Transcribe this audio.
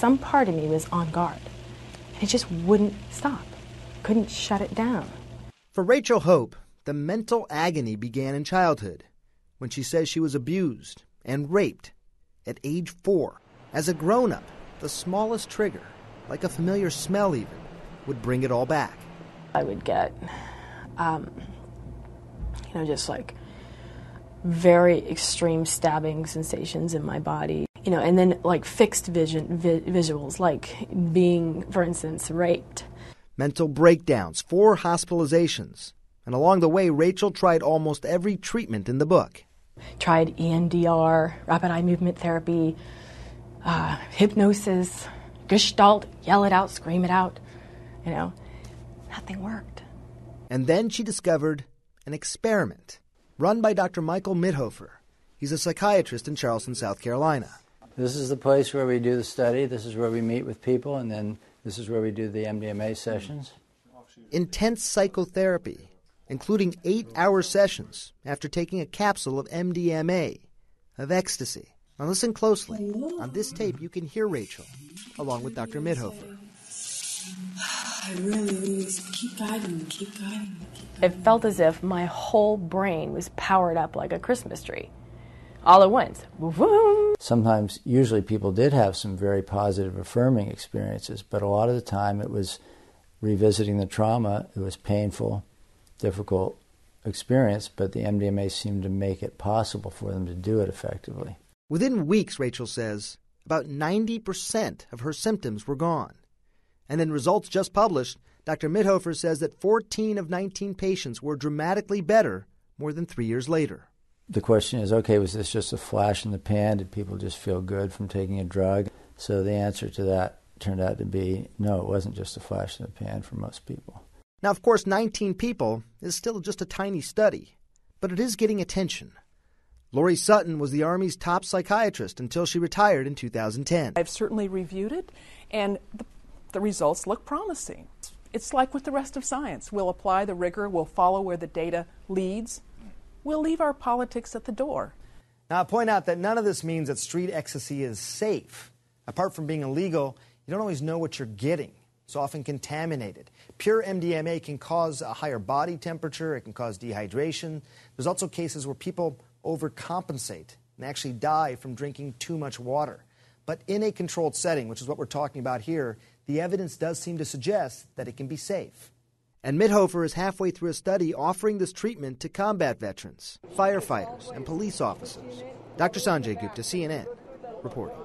some part of me was on guard. And it just wouldn't stop, couldn't shut it down. For Rachel Hope, the mental agony began in childhood when she says she was abused and raped at age four. As a grown up, the smallest trigger, like a familiar smell even, would bring it all back. I would get, um, you know, just like very extreme stabbing sensations in my body, you know, and then like fixed vision vi- visuals, like being, for instance, raped. Mental breakdowns, four hospitalizations, and along the way, Rachel tried almost every treatment in the book. Tried EMDR, rapid eye movement therapy, uh, hypnosis, gestalt, yell it out, scream it out. You know, nothing worked. And then she discovered an experiment run by Dr. Michael Mithoefer. He's a psychiatrist in Charleston, South Carolina. This is the place where we do the study. This is where we meet with people, and then this is where we do the MDMA sessions. Intense psychotherapy, including eight hour sessions after taking a capsule of MDMA, of ecstasy. Now, listen closely. On this tape, you can hear Rachel, along with Dr. Mithoefer. I really need to keep guiding me, keep guiding me. It felt as if my whole brain was powered up like a Christmas tree, all at once. Vroom. Sometimes, usually, people did have some very positive, affirming experiences, but a lot of the time it was revisiting the trauma. It was painful, difficult experience, but the MDMA seemed to make it possible for them to do it effectively. Within weeks, Rachel says, about 90% of her symptoms were gone. And in results just published, Dr. Mithoefer says that 14 of 19 patients were dramatically better more than three years later. The question is okay, was this just a flash in the pan? Did people just feel good from taking a drug? So the answer to that turned out to be no, it wasn't just a flash in the pan for most people. Now, of course, 19 people is still just a tiny study, but it is getting attention. Lori Sutton was the Army's top psychiatrist until she retired in 2010. I've certainly reviewed it, and the the results look promising. It's like with the rest of science. We'll apply the rigor, we'll follow where the data leads, we'll leave our politics at the door. Now, I point out that none of this means that street ecstasy is safe. Apart from being illegal, you don't always know what you're getting. It's often contaminated. Pure MDMA can cause a higher body temperature, it can cause dehydration. There's also cases where people overcompensate and actually die from drinking too much water. But in a controlled setting, which is what we're talking about here, the evidence does seem to suggest that it can be safe. And Mithoefer is halfway through a study offering this treatment to combat veterans, firefighters, and police officers. Dr. Sanjay Gupta, CNN, reporting.